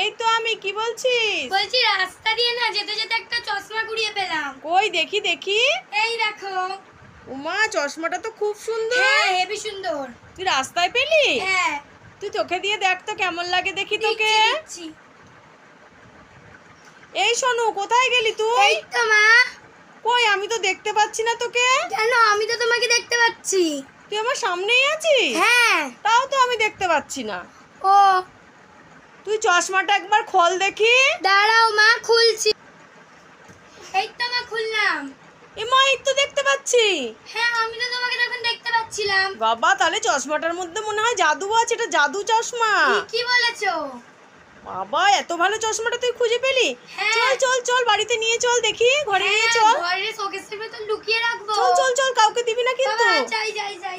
এই তো আমি কি বলছিস? বলছি রাস্তা দিয়ে না যেতে যেতে একটা চশমা কুড়িয়ে পেলাম। কই দেখি দেখি। এই দেখো। উমা চশমাটা তো খুব সুন্দর। হ্যাঁ হেবি সুন্দর। তুই রাস্তায় পেলি? হ্যাঁ। তুই চোখে দিয়ে দেখ তো কেমন লাগে দেখি তোকে। এই শোনো কোথায় গেলি তুই? এই তো মা। কই আমি তো দেখতে পাচ্ছি না তোকে। কেন? আমি তো তোমাকে দেখতে পাচ্ছি। তুই আমার সামনেই আছিস? হ্যাঁ। তাও তো আমি দেখতে পাচ্ছি না। ও তুই চশমাটা একবার খোল দেখি। দাঁড়াও মা খুলছি। এই তো মা খুললাম। এ মা এই তো দেখতে পাচ্ছি। হ্যাঁ আমি তো তোমাকে তখন দেখতে পাচ্ছিলাম। বাবা তাহলে চশমাটার মধ্যে মনে হয় জাদু আছে এটা জাদু চশমা। কি বলেছ? বাবা এত ভালো চশমাটা তুই খুঁজে পেলি? হ্যাঁ। চল চল চল বাড়িতে নিয়ে চল দেখি ঘরে নিয়ে হ্যাঁ, চল। ঘরে শোকেসের ভেতর লুকিয়ে রাখব। চল চল চল কাউকে দিবি না কিন্তু। যাই যাই যাই।